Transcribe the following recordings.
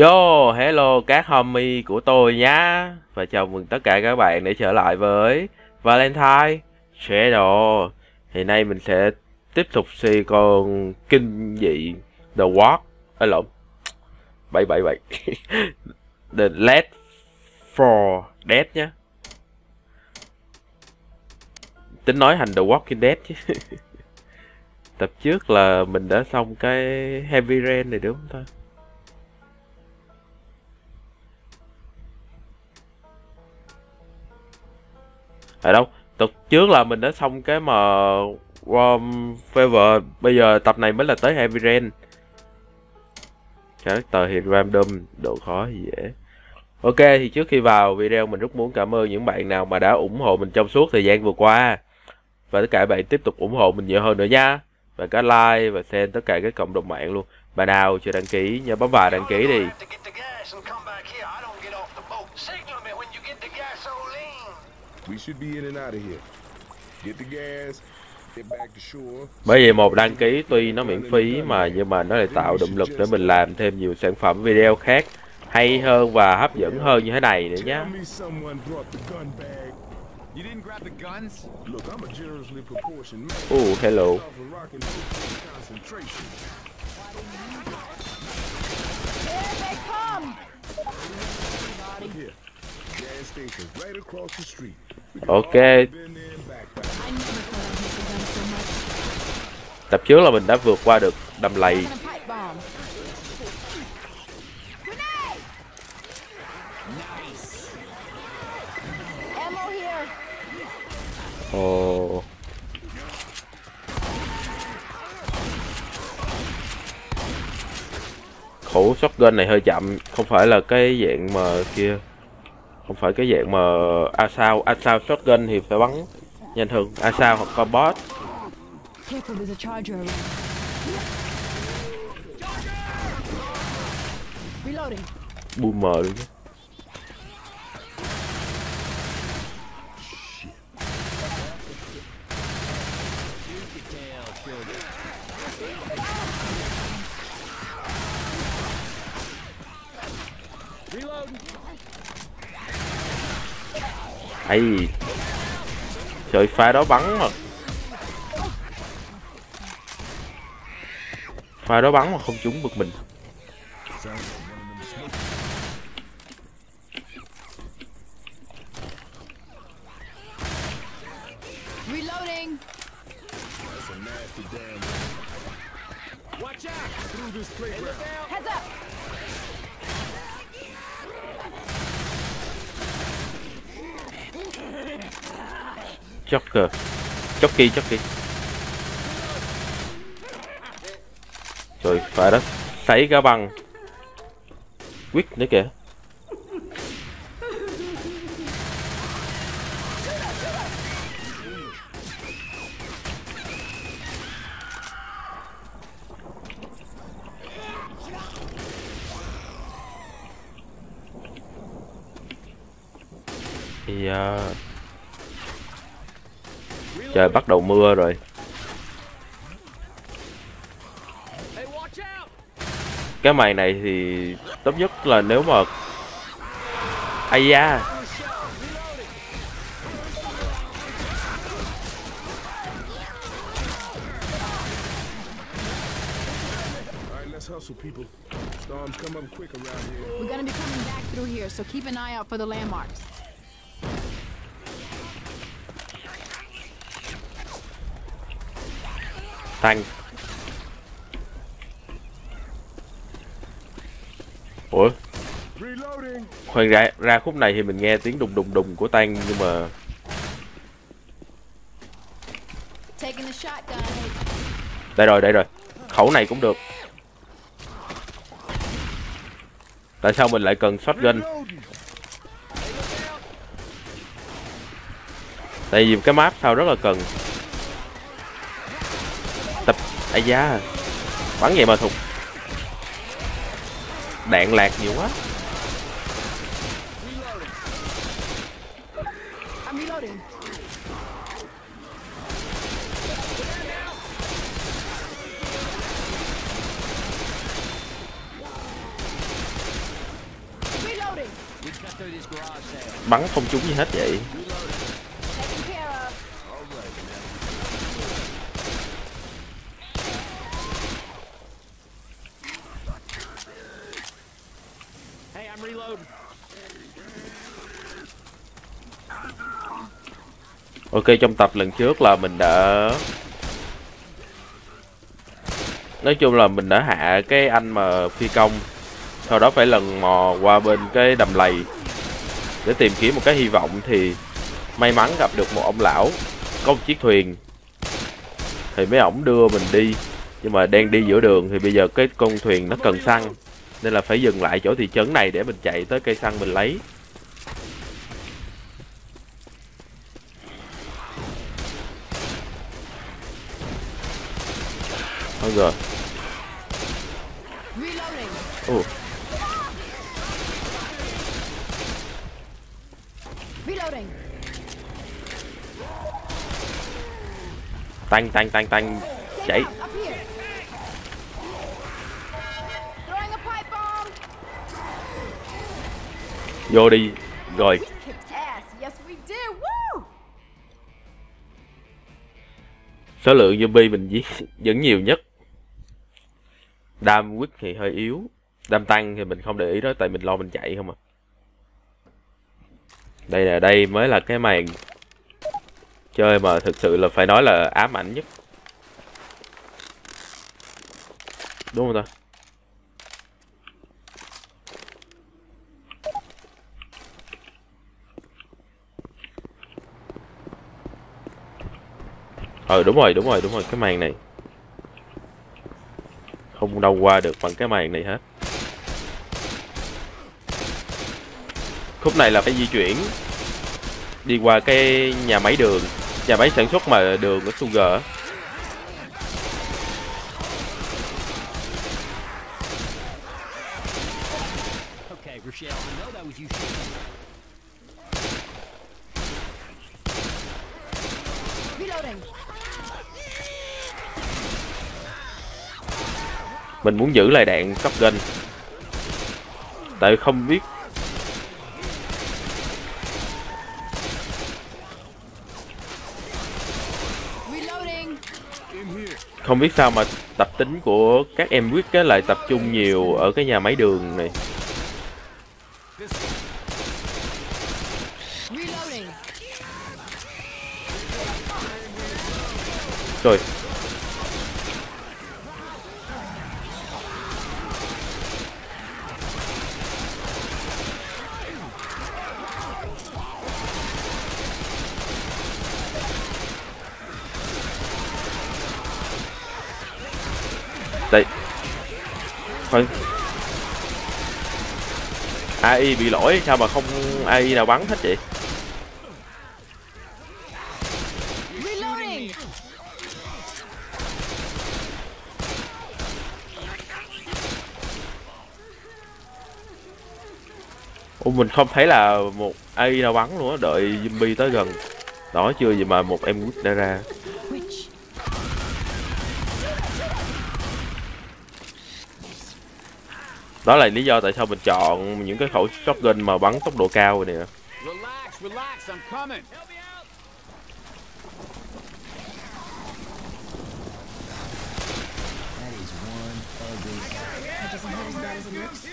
Yo, hello các homie của tôi nhá. Và chào mừng tất cả các bạn để trở lại với Valentine Shadow. Thì nay mình sẽ tiếp tục si con kinh dị The Walk. Ê lộn. 777 The Last for Dead nhá. Tính nói thành The Walking Dead chứ. Tập trước là mình đã xong cái Heavy Rain này, đúng không ta? Ở đâu, tập trước là mình đã xong cái mà Warm Fever, bây giờ tập này mới là tới Heavy Rain. Character thì random, độ khó thì dễ. Ok, thì trước khi vào video, mình rất muốn cảm ơn những bạn nào mà đã ủng hộ mình trong suốt thời gian vừa qua và tất cả các bạn tiếp tục ủng hộ mình nhiều hơn nữa nha. Và cả like và xem tất cả các cộng đồng mạng luôn. Bạn nào chưa đăng ký nhớ bấm vào đăng ký đi. Bởi vì một đăng ký tuy nó miễn phí mà nhưng mà nó lại tạo động lực để mình làm thêm nhiều sản phẩm video khác hay hơn và hấp dẫn hơn như thế này nữa nhé You didn't grab the guns? Look, I'm a generously proportioned man. Oh, hello. Off a rockin' concentration. Look here. Gas station right across the street. We can Ok. all been there and back by. I never thought I'd miss a gun so much. tập trước là mình đã vượt qua được đầm lầy bomb. Ammo here. Ồ khẩu shotgun này hơi chậm không phải là cái dạng mà kia không phải cái dạng mà asao asao shotgun thì phải bắn nhanh hơn hoặc combat a charger around. Reloading. boomer luôn chứ ấy trời pha đó bắn mà. Pha đó bắn mà không trúng bực mình. Joker. Jockey Jockey. Trời phải đó. Sấy ra bằng Quyết nữa kìa. Yeah trời bắt đầu mưa rồi cái màn này thì tốt nhất là nếu mà ai da people. Storms come up quick around here. We're gonna be coming back through here, so keep an eye out for the landmarks. Tăng ủa? Khoan ra ra khúc này thì mình nghe tiếng đùng đùng đùng của tăng nhưng mà đây rồi đây rồi. Khẩu này cũng được. Tại sao mình lại cần shotgun? Tại vì cái map sao rất là cần ai da. Bắn vậy mà thục đạn lạc nhiều quá. Bắn không trúng gì hết vậy. Ok, trong tập lần trước là mình đã nói chung là mình đã hạ cái anh mà phi công. Sau đó phải lần mò qua bên cái đầm lầy. Để tìm kiếm một cái hy vọng thì may mắn gặp được một ông lão, có một chiếc thuyền. Thì mấy ổng đưa mình đi, nhưng mà đang đi giữa đường thì bây giờ cái con thuyền nó cần xăng, nên là phải dừng lại chỗ thị trấn này để mình chạy tới cây xăng mình lấy. Thôi rồi Reloading. Ồ, Tanh tanh tanh tanh. Chạy. Vô đi. Rồi. Số lượng zombie mình giết vẫn nhiều nhất đam quýt thì hơi yếu. Đam tăng thì mình không để ý đó, tại mình lo mình chạy không à. Đây là, đây mới là cái màn chơi mà thực sự là phải nói là ám ảnh nhất. Đúng không ta? Ờ đúng rồi đúng rồi đúng rồi, cái màn này không đâu qua được bằng cái màn này hết. Khúc này là phải di chuyển đi qua cái nhà máy đường, nhà máy sản xuất mà đường ở Sugar á. Okay, Rochelle, I know that was you shooting. Reloading mình muốn giữ lại đạn shotgun tại không biết. Không biết sao mà tập tính của các em quyết cái lại tập trung nhiều ở cái nhà máy đường này. Reloading. rồi đây khoan AI bị lỗi sao mà không AI nào bắn hết vậy. Ủa mình không thấy là một AI nào bắn luôn á, đợi zombie tới gần. Đó chưa gì mà một em quýt đã ra. Đó là lý do tại sao mình chọn những cái khẩu shotgun mà bắn tốc độ cao này nè. Relax, relax, I'm coming. Help me out. That doesn't hurt as bad as it looks.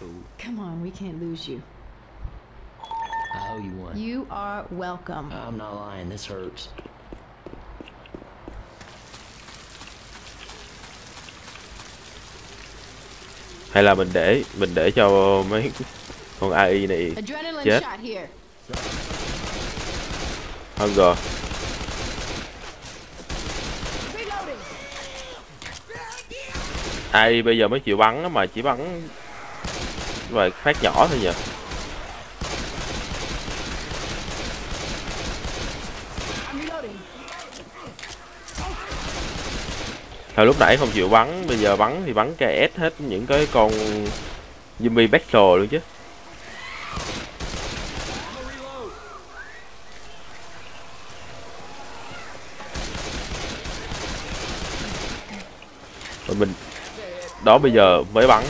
Cool. Come on, we can't lose you. I owe you one. You are welcome. I'm not lying. This hurts. Hay là mình để mình để cho mấy con AI này Chết. hơn rồi. AI bây giờ mới chịu bắn mà chỉ bắn vài phát nhỏ thôi nhỉ. Hồi lúc nãy không chịu bắn, bây giờ bắn thì bắn KS hết những cái con zombie battle luôn chứ. Rồi mình đó bây giờ mới bắn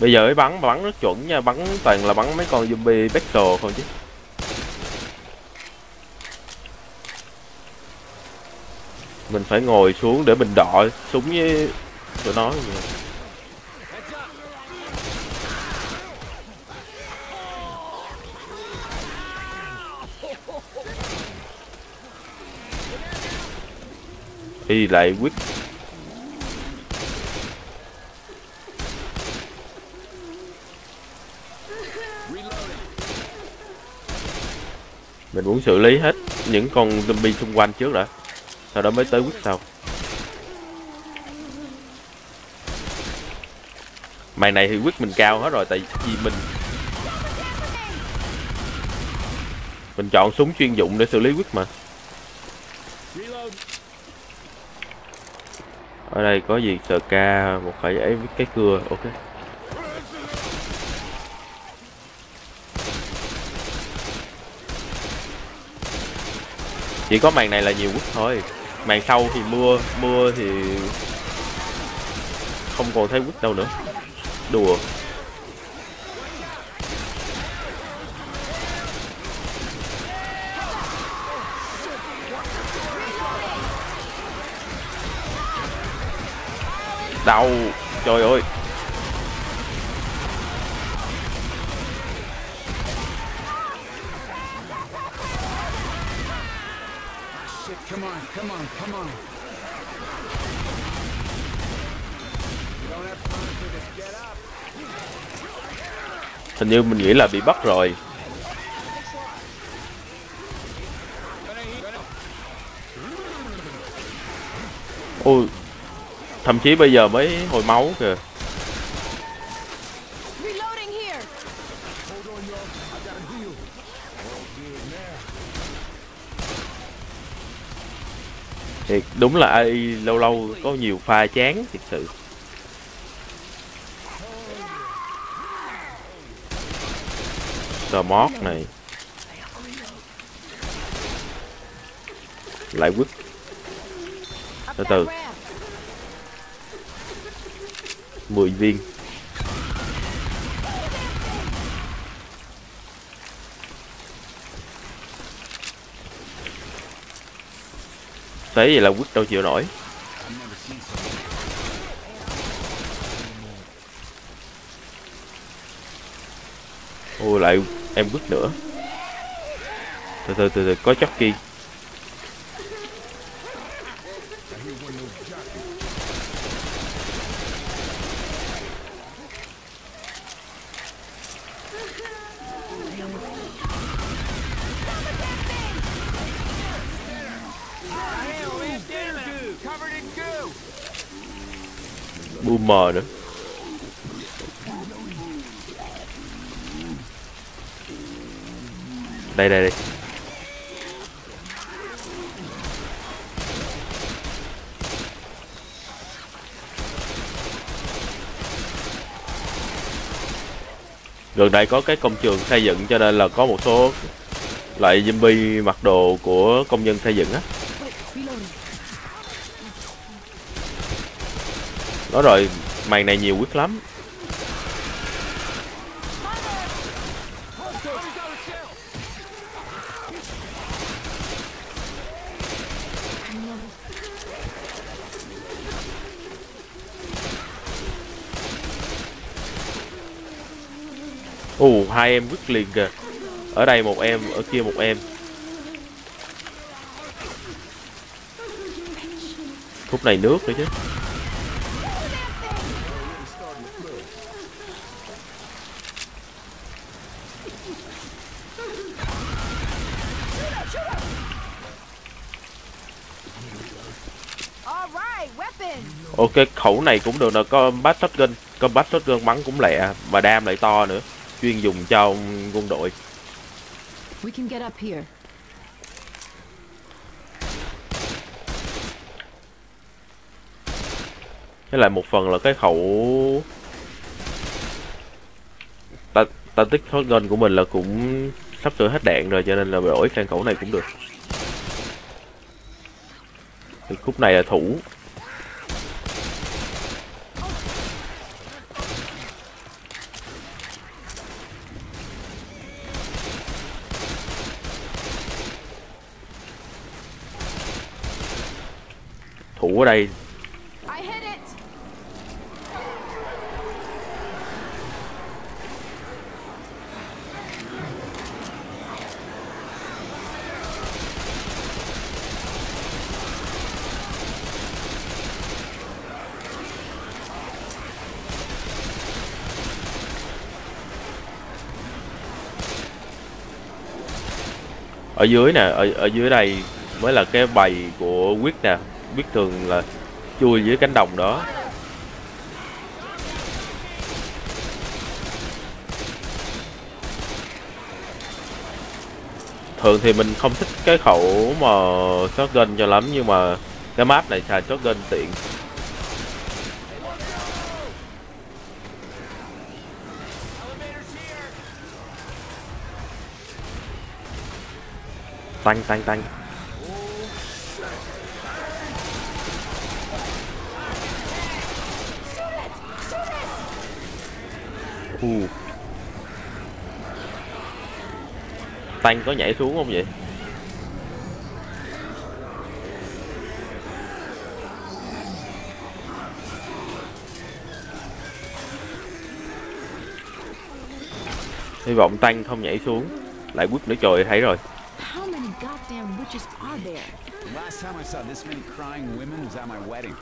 bây giờ mới bắn bắn rất chuẩn nha bắn toàn là bắn mấy con zombie battle không chứ mình phải ngồi xuống để mình đọ súng với tụi nó. Đi lại quyết. Mình muốn xử lý hết những con zombie xung quanh trước đã sau đó mới tới quyết sau. Màn này thì quyết mình cao hết rồi, tại vì mình mình chọn súng chuyên dụng để xử lý quyết mà. Ở đây có gì? Sờ ca, một khẩu ấy với cái cưa, ok. Chỉ có màn này là nhiều quýt thôi màn sau thì mưa mưa thì không còn thấy quýt đâu nữa. Đùa. Đau. Trời ơi. Come on, come on, come on. hình như mình nghĩ là bị bắt rồi ôi thậm chí bây giờ mới hồi máu kìa Reloading here. thiệt đúng là ai, lâu lâu có nhiều pha chán, thiệt sự. Sờ mót này. Lại quýt. Từ từ. 10 viên. Thế vậy là quýt đâu chịu nổi. Ô lại em quýt nữa. Từ từ từ từ, có jockey boomer nữa. Đây đây đây. Gần đây có cái công trường xây dựng cho nên là có một số loại zombie mặc đồ của công nhân xây dựng á. Đó rồi, màn này nhiều quyết lắm. Ù hai em quyết liền kìa. Ở đây một em, ở kia một em. Khúc này nước nữa chứ. Ok, khẩu này cũng được nè, combat shotgun, combat shotgun bắn cũng lẹ, mà đam lại to nữa, chuyên dùng cho quân đội. We can get up here. Với lại một phần là cái khẩu tích shotgun của mình là cũng sắp sửa hết đạn rồi cho nên là đổi sang khẩu này cũng được. Thì khúc này là thủ. Ở đây. Ở dưới nè ở ở dưới đây mới là cái bầy của quyết nè biết thường là chui dưới cánh đồng đó. Thường thì mình không thích cái khẩu mà shotgun cho lắm, nhưng mà cái map này xài shotgun tiện. Tăng tăng tăng U. Tăng có nhảy xuống không vậy? Hy vọng Tăng không nhảy xuống Lại quýt nữa trời thấy rồi How many goddamn witches are there? Last time I saw this many crying women was at my wedding.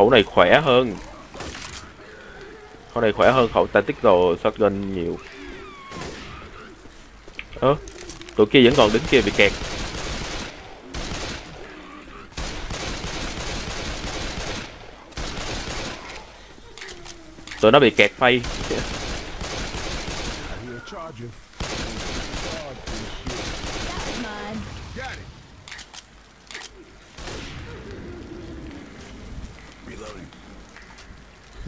Khẩu này khỏe hơn. Khẩu này khỏe hơn, khẩu Tactical Shotgun nhiều. Ơ, Tụi kia vẫn còn đứng kia bị kẹt. Tụi nó bị kẹt phay.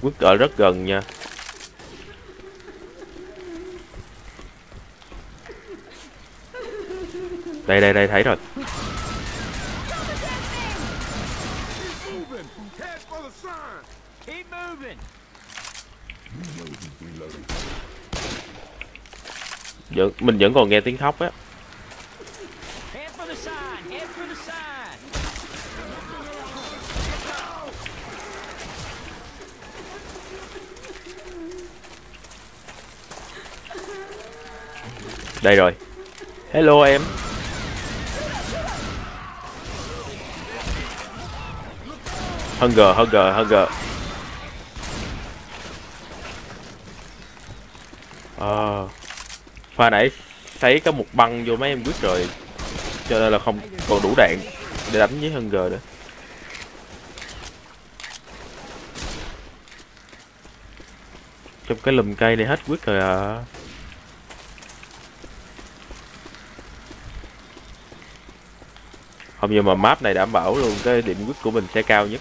Quyết ở rất gần nha. Đây đây đây thấy rồi. Vẫn, Mình vẫn còn nghe tiếng khóc á Head for the sign. Head for the sign. Đây rồi. Hello em. Hunger, Hunger, Hunger. Ờ. Pha nãy thấy có một băng vô mấy em quyết rồi. Cho nên là không còn đủ đạn Để đánh với Hunger nữa. Trong cái lùm cây này hết quyết rồi à. Không, nhưng mà map này đảm bảo luôn, cái điểm quyết của mình sẽ cao nhất.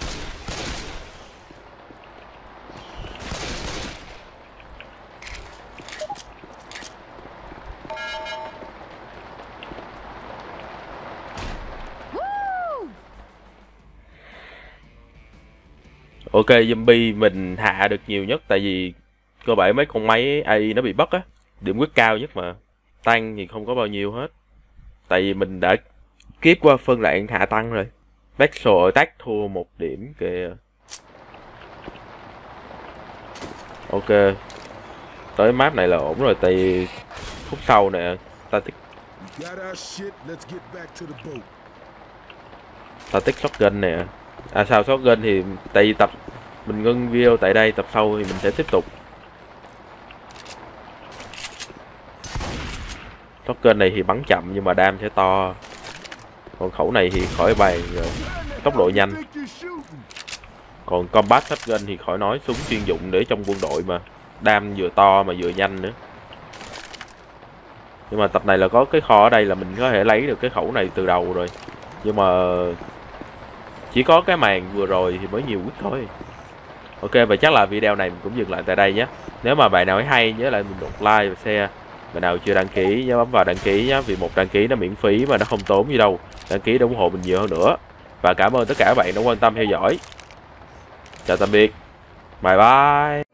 Ok, zombie mình hạ được nhiều nhất, tại vì cơ bản mấy con máy AI nó bị bất á. Điểm quyết cao nhất mà. Tăng thì không có bao nhiêu hết. Tại vì mình đã kiếp qua phân đoạn hạ tăng rồi. Vexel attack thua một điểm kìa. Ok. Tới map này là ổn rồi tại khúc sau nè ta tích ta tích shotgun nè. À sao shotgun thì tại vì tập mình ngưng video tại đây tập sau thì mình sẽ tiếp tục. Shotgun này thì bắn chậm nhưng mà đam sẽ to còn khẩu này thì khỏi bàn rồi ờ, tốc độ nhanh. Còn combat shotgun thì khỏi nói súng chuyên dụng để trong quân đội mà. Đam vừa to mà vừa nhanh nữa. Nhưng mà tập này là có cái kho ở đây là mình có thể lấy được cái khẩu này từ đầu rồi. Nhưng mà chỉ có cái màn vừa rồi thì mới nhiều quýt thôi. Ok và chắc là video này mình cũng dừng lại tại đây nhé. Nếu mà bạn nào thấy hay nhớ lại mình một like và share. Bạn nào chưa đăng ký nhớ bấm vào đăng ký nhé, vì một đăng ký nó miễn phí mà nó không tốn gì đâu đăng ký để ủng hộ mình nhiều hơn nữa. Và cảm ơn tất cả các bạn đã quan tâm theo dõi. Chào tạm biệt. Bye bye.